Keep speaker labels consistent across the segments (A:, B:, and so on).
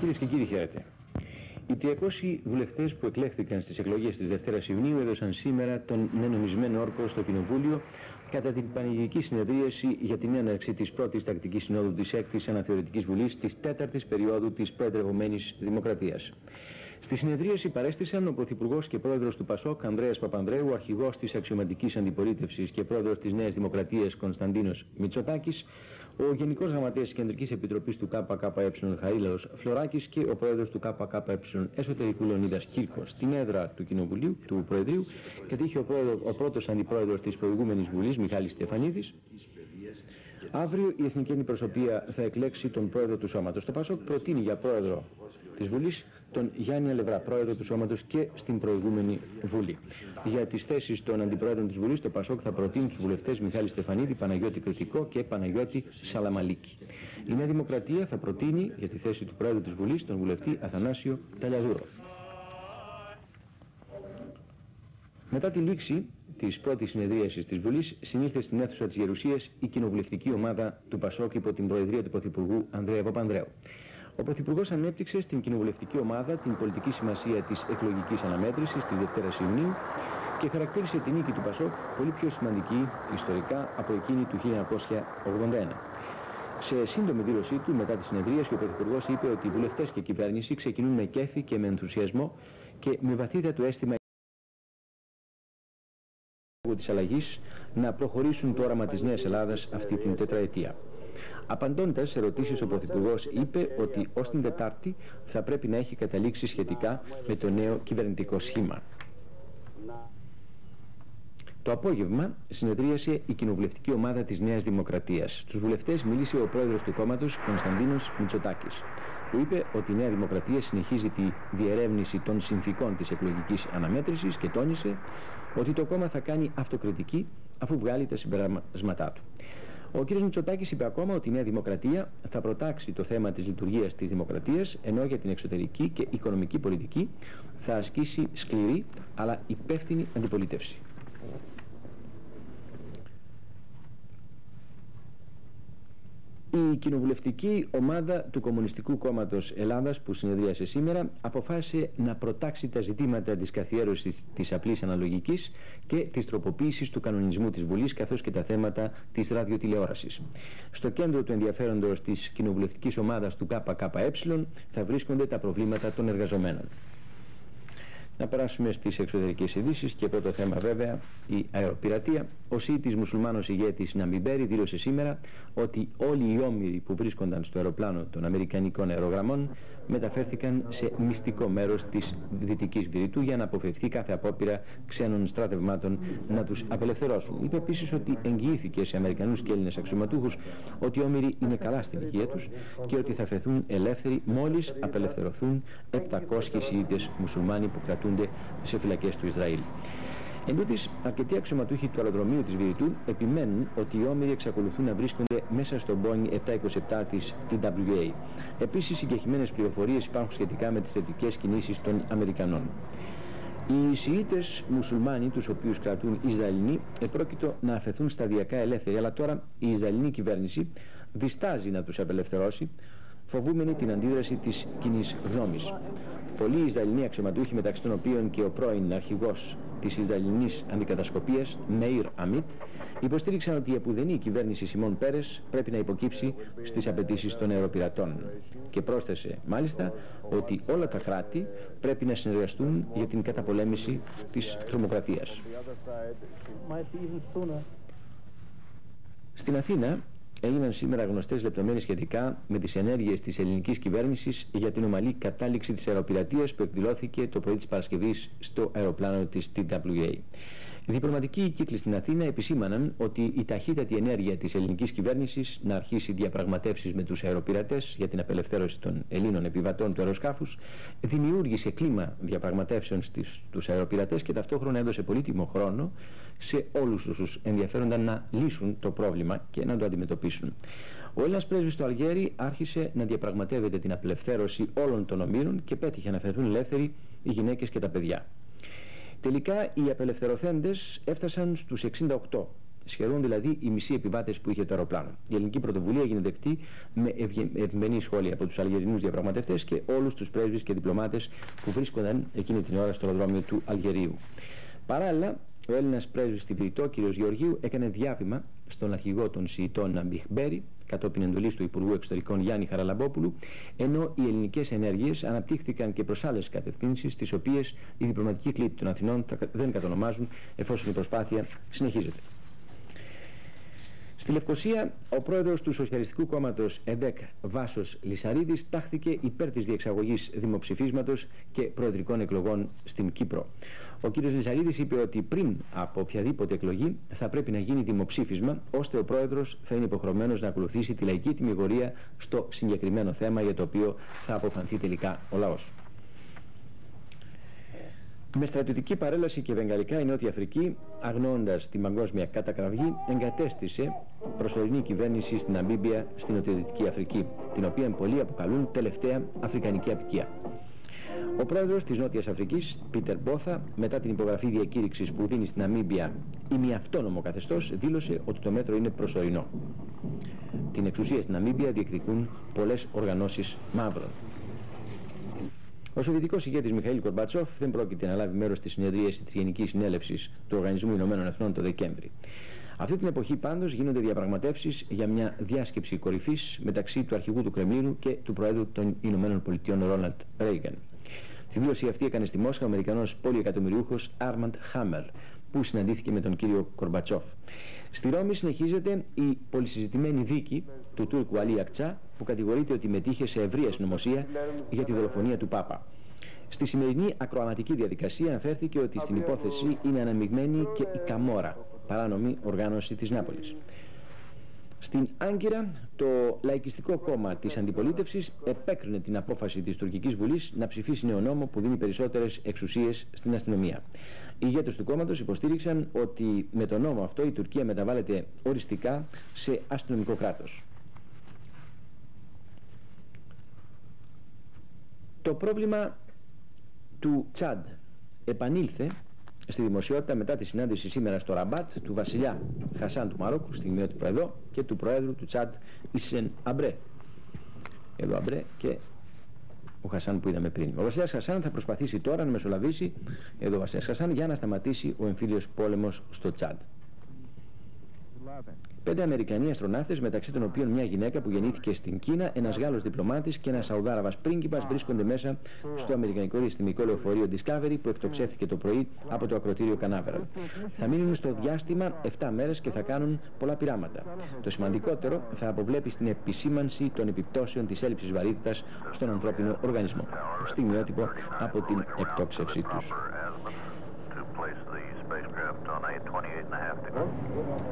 A: Κυρίες και κύριοι, χαίρετε. Οι 300 βουλευτές που εκλέχθηκαν στις εκλογές της Δευτέρας Ιουνίου έδωσαν σήμερα τον νενομισμένο όρκο στο Κοινοβούλιο κατά την πανηγυρική συνεδρίαση για την έναρξη της πρώτης τακτικής συνόδου της 6η Αναθεωρητικής Βουλής της 4η περίοδου της προεδρευομένη Δημοκρατίας. Στη συνεδρίαση παρέστησαν ο Πρωθυπουργός και Πρόεδρος του ΠΑΣΟΚ Ανδρέας Παπανδρέου, αρχηγός της αξιωματικής αντιπολίτευσης και Πρόεδρος της Νέας Δημοκρατίας Κωνσταντίνος Μητσοτάκης, ο Γενικός Γραμματέας της Κεντρικής Επιτροπής του ΚΚΕ Χαρίλαο Φλωράκης και ο Πρόεδρος του ΚΚΕ Εσωτερικού Λεωνίδας Κύρκος στην έδρα του Κοινοβουλίου, του Προεδρείου, και είχε ο, πρόεδρο, ο πρώτος αντιπρόεδρος της προηγούμενης Βουλής, Μιχάλης Στεφανίδης. Αύριο η Εθνική Αντιπροσωπεία θα εκλέξει τον πρόεδρο του Σώματος. Το ΠΑΣΟΚ προτείνει για πρόεδρο της Βουλής τον Γιάννη Αλευρά, πρόεδρο του Σώματος και στην προηγούμενη Βουλή. Για τις θέσεις των αντιπρόεδρων της Βουλής, το ΠΑΣΟΚ θα προτείνει τους βουλευτές Μιχάλη Στεφανίδη, Παναγιώτη Κρητικό και Παναγιώτη Σαλαμαλίκη. Η Νέα Δημοκρατία θα προτείνει για τη θέση του πρόεδρου της Βουλής τον βουλευτή Αθανάσιο Ταλιαδούρο. Μετά τη λήξη της πρώτης συνεδρίασης της Βουλής, συνήλθε στην αίθουσα της Γερουσίας η κοινοβουλευτική ομάδα του ΠΑΣΟΚ υπό την προεδρία του Πρωθυπουργού Ανδρέα Παπανδρέου. Ο Πρωθυπουργός ανέπτυξε στην κοινοβουλευτική ομάδα την πολιτική σημασία της εκλογικής αναμέτρησης της Δευτέρας Ιουνίου και χαρακτήρισε την νίκη του Πασόκ πολύ πιο σημαντική ιστορικά από εκείνη του 1981. Σε σύντομη δήλωσή του μετά τη συνεδρίαση, ο Πρωθυπουργός είπε ότι οι βουλευτές και η κυβέρνηση ξεκινούν με κέφι και με ενθουσιασμό και με βαθύτατο αίσθημα της αλλαγής να προχωρήσουν το όραμα της Νέας Ελλάδας αυτή την τετραετία. Απαντώντας σε ερωτήσεις, ο Πρωθυπουργός είπε ότι ως την Τετάρτη θα πρέπει να έχει καταλήξει σχετικά με το νέο κυβερνητικό σχήμα. Το απόγευμα συνεδρίασε η κοινοβουλευτική ομάδα της Νέας Δημοκρατίας. Τους βουλευτές μίλησε ο πρόεδρος του κόμματος, Κωνσταντίνος Μητσοτάκης, που είπε ότι η Νέα Δημοκρατία συνεχίζει τη διερεύνηση των συνθήκων της εκλογικής αναμέτρησης και τόνισε ότι το κόμμα θα κάνει αυτοκριτική αφού βγάλει τα συμπεράσματά του. Ο κ. Μητσοτάκης είπε ακόμα ότι η Νέα Δημοκρατία θα προτάξει το θέμα της λειτουργίας της Δημοκρατίας, ενώ για την εξωτερική και οικονομική πολιτική θα ασκήσει σκληρή αλλά υπεύθυνη αντιπολίτευση. Η κοινοβουλευτική ομάδα του Κομμουνιστικού Κόμματος Ελλάδας που συνεδρίασε σήμερα αποφάσισε να προτάξει τα ζητήματα της καθιέρωσης της απλής αναλογικής και της τροποποίησης του κανονισμού της Βουλής καθώς και τα θέματα της ραδιοτηλεόρασης. Στο κέντρο του ενδιαφέροντος της κοινοβουλευτικής ομάδας του ΚΚΕ θα βρίσκονται τα προβλήματα των εργαζομένων. Να περάσουμε στις εξωτερικές ειδήσεις και πρώτο θέμα βέβαια η αεροπειρατεία. Ο Σιήτης μουσουλμάνος ηγέτης Ναμιμπέρι δήλωσε σήμερα ότι όλοι οι όμοιροι που βρίσκονταν στο αεροπλάνο των Αμερικανικών αερογραμμών μεταφέρθηκαν σε μυστικό μέρος της Δυτικής Βηρητού για να αποφευθεί κάθε απόπειρα ξένων στρατευμάτων να τους απελευθερώσουν. Είπε επίσης ότι εγγυήθηκε σε Αμερικανούς και Έλληνες αξιωματούχους ότι οι όμοιροι είναι καλά στην υγεία τους και ότι θα φεθούν ελεύθεροι μόλις απελευθερωθούν 700 Σιήτες μουσουλμάνοι που κρατούνται σε φυλακές του Ισραήλ. Εν τούτης, αρκετοί αξιωματούχοι του αεροδρομίου της Βηρητού επιμένουν ότι οι όμοιροι εξακολουθούν να βρίσκονται μέσα στο Boeing 727 της TWA. Επίσης, συγκεκριμένες πληροφορίες υπάρχουν σχετικά με τις θετικές κινήσεις των Αμερικανών. Οι Σιήτες μουσουλμάνοι, τους οποίους κρατούν Ισραηλινοί, επρόκειτο να αφαιθούν σταδιακά ελεύθεροι, αλλά τώρα η Ισραηλινή κυβέρνηση διστάζει να τους απελευθερώσει, φοβούμενη την αντίδραση της κοινή γνώμης. Πολλοί Ισραηλινοί αξιωματούχοι, μεταξύ των οποίων και ο πρώην αρχηγός της Ισραηλινής Αντικατασκοπίας, Μέιρ Αμίτ, υποστήριξαν ότι η επουδενή κυβέρνηση Σιμών Πέρες πρέπει να υποκύψει στις απαιτήσεις των αεροπειρατών. Και πρόσθεσε μάλιστα ότι όλα τα κράτη πρέπει να συνεργαστούν για την καταπολέμηση της τρομοκρατίας. Στην Αθήνα, έγιναν σήμερα γνωστές λεπτομέρειες σχετικά με τις ενέργειες της ελληνικής κυβέρνησης για την ομαλή κατάληξη της αεροπειρατείας που εκδηλώθηκε το πρωί της Παρασκευής στο αεροπλάνο της TWA. Οι διπλωματικοί κύκλοι στην Αθήνα επισήμαναν ότι η ταχύτατη ενέργεια της ελληνικής κυβέρνησης να αρχίσει διαπραγματεύσεις με τους αεροπειρατές για την απελευθέρωση των Ελλήνων επιβατών του αεροσκάφους δημιούργησε κλίμα διαπραγματεύσεων στους αεροπειρατές και ταυτόχρονα έδωσε πολύτιμο χρόνο σε όλους όσους ενδιαφέρονταν να λύσουν το πρόβλημα και να το αντιμετωπίσουν. Ο Έλληνας πρέσβης στο Αλγέρι άρχισε να διαπραγματεύεται την απελευθέρωση όλων των ομήρων και πέτυχε να φερθούν ελεύθεροι οι γυναίκες και τα παιδιά. Τελικά οι απελευθερωθέντες έφτασαν στους 68, σχεδόν δηλαδή οι μισοί επιβάτες που είχε το αεροπλάνο. Η ελληνική πρωτοβουλία έγινε δεκτή με ευμενή σχόλια από τους Αλγερινούς διαπραγματευτές και όλους τους πρέσβεις και διπλωμάτες που βρίσκονταν εκείνη την ώρα στο αεροδρόμιο του Αλγερίου. Παράλληλα, ο Έλληνας πρέσβης στη Βηρητό, κ. Γεωργίου, έκανε διάβημα στον αρχηγό των Σιητών Αμπιχμπέρι, κατόπιν εντολής του Υπουργού Εξωτερικών Γιάννη Χαραλαμπόπουλου, ενώ οι ελληνικές ενέργειες αναπτύχθηκαν και προς άλλες κατευθύνσεις, τις οποίες οι διπλωματικοί κλήτοι των Αθηνών δεν κατονομάζουν, εφόσον η προσπάθεια συνεχίζεται. Στη Λευκοσία, ο πρόεδρος του Σοσιαλιστικού Κόμματος ΕΔΕΚ, Βάσος Λισαρίδης, τάχθηκε υπέρ της διεξαγωγής δημοψηφίσματος και προεδρικών εκλογών στην Κύπρο. Ο κ. Λιζαρίδης είπε ότι πριν από οποιαδήποτε εκλογή θα πρέπει να γίνει δημοψήφισμα, ώστε ο πρόεδρος θα είναι υποχρεωμένος να ακολουθήσει τη λαϊκή τιμιγορία στο συγκεκριμένο θέμα για το οποίο θα αποφανθεί τελικά ο λαός. Με στρατιωτική παρέλαση και βεγγαλικά η Νότια Αφρική, αγνώντας την παγκόσμια κατακραυγή, εγκατέστησε προσωρινή κυβέρνηση στην Αμπίμπια στην Νοτιοδυτική Αφρική, την οποία πολλοί αποκαλούν τελευταία αφρικανική απικία. Ο πρόεδρος της Νότιας Αφρικής, Πίτερ Μπόθα, μετά την υπογραφή διακήρυξης που δίνει στην Αμίμπια ημιαυτόνομο καθεστώς, δήλωσε ότι το μέτρο είναι προσωρινό. Την εξουσία στην Αμίμπια διεκδικούν πολλές οργανώσεις μαύρων. Ο Σοβιετικός ηγέτης Μιχαήλ Κορμπατσόφ δεν πρόκειται να λάβει μέρος στη συνεδρίαση της Γενικής Συνέλευσης του Οργανισμού Ηνωμένων Εθνών το Δεκέμβρη. Αυτή την εποχή πάντως γίνονται διαπραγματεύσεις για μια διάσκεψη κορυφής μεταξύ του αρχηγού του Κρεμλίνου και του Προέδρου των Ηνωμένων Πολιτειών Ρόναλντ Ρέιγαν. Τη δήλωση αυτή έκανε στη Μόσχα ο Αμερικανός πολυεκατομμυριούχος Άρμαντ Χάμερ που συναντήθηκε με τον κύριο Κορμπατσόφ. Στη Ρώμη συνεχίζεται η πολυσυζητημένη δίκη του Τούρκου Αλή Ακτσά που κατηγορείται ότι μετήχε σε ευρεία συνωμοσία για τη δολοφονία του Πάπα. Στη σημερινή ακροαματική διαδικασία αναφέρθηκε ότι στην υπόθεση είναι αναμειγμένη και η Καμόρα, παράνομη οργάνωση της Νάπολης. Στην Άγκυρα, το Λαϊκιστικό Κόμμα της Αντιπολίτευσης επέκρινε την απόφαση της τουρκικής βουλής να ψηφίσει νέο νόμο που δίνει περισσότερες εξουσίες στην αστυνομία. Οι ηγέτες του κόμματος υποστήριξαν ότι με τον νόμο αυτό η Τουρκία μεταβάλλεται οριστικά σε αστυνομικό κράτος. Το πρόβλημα του Τσάντ επανήλθε στη δημοσιότητα μετά τη συνάντηση σήμερα στο Ραμπάτ του βασιλιά Χασάν του Μαρόκου, στιγμιότυπο εδώ, και του προέδρου του Τσάντ Ισεν Αμπρέ. Εδώ Αμπρέ και ο Χασάν που είδαμε πριν. Ο βασιλιάς Χασάν θα προσπαθήσει τώρα να μεσολαβήσει, εδώ ο βασιλιάς Χασάν, για να σταματήσει ο εμφύλιος πόλεμος στο Τσάντ. Πέντε Αμερικανοί αστροναύτες, μεταξύ των οποίων μια γυναίκα που γεννήθηκε στην Κίνα, ένας Γάλλος διπλωμάτης και ένας Σαουδάραβας πρίγκιπας βρίσκονται μέσα στο Αμερικανικό Διαστημικό Λεωφορείο Discovery που εκτοξεύθηκε το πρωί από το ακροτήριο Κανάβεραλ. Θα μείνουν στο διάστημα 7 μέρες και θα κάνουν πολλά πειράματα. Το σημαντικότερο θα αποβλέπει στην επισήμανση των επιπτώσεων της έλλειψης βαρύτητας στον ανθρώπινο οργανισμό. Στιγμιότυπο από την εκτόξευσή τους.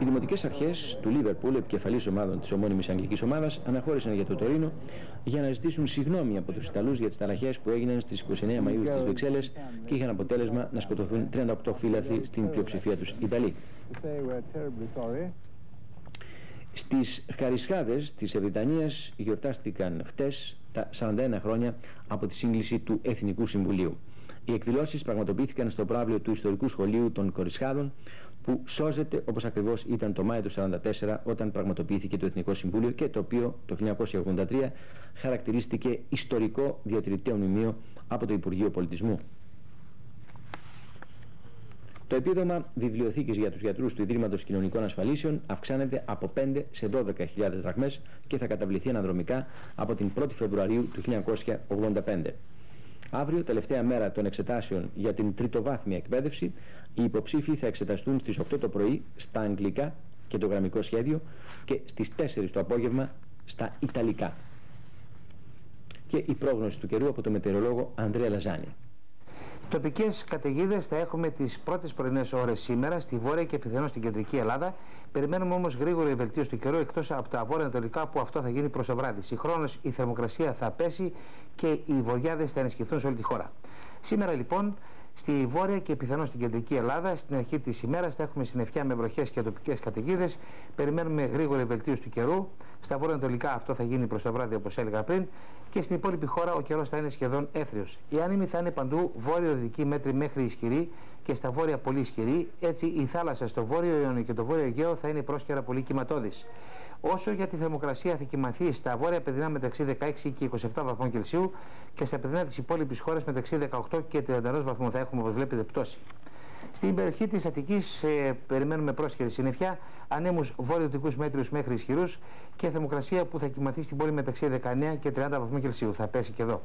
A: Οι δημοτικές αρχές του Λίβερπουλ, επικεφαλής ομάδων της ομώνυμης αγγλικής ομάδας, αναχώρησαν για το Τωρίνο για να ζητήσουν συγγνώμη από τους Ιταλούς για τις ταραχές που έγιναν στις 29 Μαΐου στις Βρυξέλλες και είχαν αποτέλεσμα να σκοτωθούν 38 φύλαθοι στην πλειοψηφία τους Ιταλοί. Στις Χαρισχάδες της Ευρυτανίας γιορτάστηκαν χτες τα 41 χρόνια από τη σύγκληση του Εθνικού Συμβουλίου. Οι εκδηλώσεις πραγματοποιήθηκαν στο πράβλιο του Ιστορικού Σχολείου των Κορισχάδων που σώζεται όπως ακριβώς ήταν το Μάιο του 1944 όταν πραγματοποιήθηκε το Εθνικό Συμβούλιο και το οποίο το 1983 χαρακτηρίστηκε ιστορικό διατηρηταίο μνημείο από το Υπουργείο Πολιτισμού. Το επίδομα βιβλιοθήκης για τους γιατρούς του Ιδρύματος Κοινωνικών Ασφαλίσεων αυξάνεται από 5 σε 12.000 δραχμές και θα καταβληθεί αναδρομικά από την 1η Φεβρουαρίου του 1985. Αύριο, τελευταία μέρα των εξετάσεων για την τριτοβάθμια εκπαίδευση, οι υποψήφοι θα εξεταστούν στις 8 το πρωί στα αγγλικά και το γραμμικό σχέδιο και στις 4 το απόγευμα στα ιταλικά. Και η πρόγνωση του καιρού από το μετεωρολόγο Ανδρέα Λαζάνη.
B: Τοπικές καταιγίδες θα έχουμε τις πρώτες πρωινές ώρες σήμερα στη βόρεια και πιθανώς στην κεντρική Ελλάδα. Περιμένουμε όμως γρήγορη βελτίωση του καιρού εκτός από τα βόρεια-ανατολικά που αυτό θα γίνει προς το βράδυ. Συγχρόνως η θερμοκρασία θα πέσει και οι βοριάδες θα ενισχυθούν σε όλη τη χώρα. Σήμερα λοιπόν Στη βόρεια και πιθανώς στην κεντρική Ελλάδα, στην αρχή της ημέρας θα έχουμε συννεφιά με βροχές και τοπικές καταιγίδες. Περιμένουμε γρήγορη βελτίωση του καιρού. Στα βόρεια-ανατολικά αυτό θα γίνει προς το βράδυ, όπως έλεγα πριν. Και στην υπόλοιπη χώρα ο καιρός θα είναι σχεδόν έθριος. Η άνεμη θα είναι παντού βόρειο-δυτική μέτρη μέχρι ισχυρή και στα βόρεια πολύ ισχυρή. Έτσι η θάλασσα στο βόρειο Ιόνιο και το βόρειο Αιγαίο θα είναι πρόσκαιρα πολύ κυματώδης. Όσο για τη θερμοκρασία θα κοιμαθεί στα βόρεια παιδινά μεταξύ 16 και 27 βαθμών Κελσίου και στα παιδινά της υπόλοιπης χώρας μεταξύ 18 και 31 βαθμών θα έχουμε, όπως βλέπετε, πτώση. Στην περιοχή της Αττικής ε, περιμένουμε πρόσχερη συννεφιά, ανέμους βορειοδυτικούς μέτριου μέχρι ισχυρούς και θερμοκρασία που θα κοιμαθεί στην πόλη μεταξύ 19 και 30 βαθμών Κελσίου. Θα πέσει και εδώ.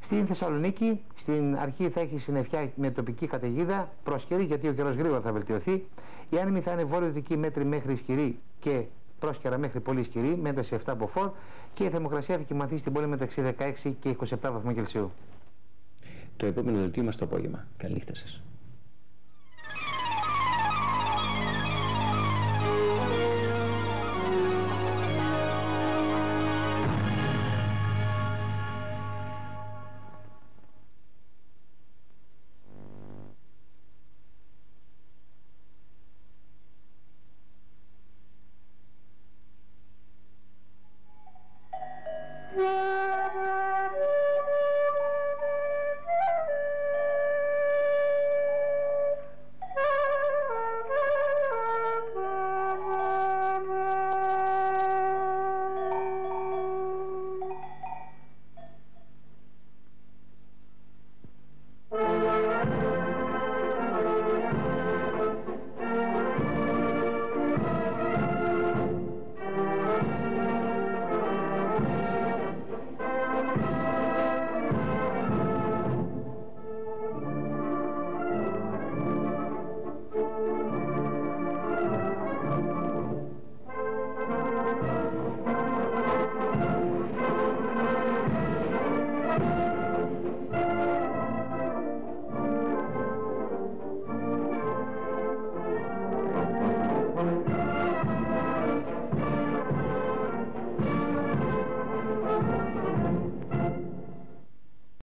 B: Στην Θεσσαλονίκη, στην αρχή θα έχει συννεφιά με τοπική καταιγίδα, πρόσχερη γιατί ο καιρός γρήγορα θα βελτιωθεί. Η άνεμη θα είναι βορειοδυτική μέτρη μέχρι ισχυρή και πρόσκαιρα μέχρι πολύ ισχυρή, με ένταση 7 από φόρ και η θερμοκρασία θα κοιμαθεί στην πόλη μεταξύ 16 και 27 βαθμών Κελσίου.
A: Το επόμενο δελτίο μας το απόγευμα. Καλή νύχτα σας.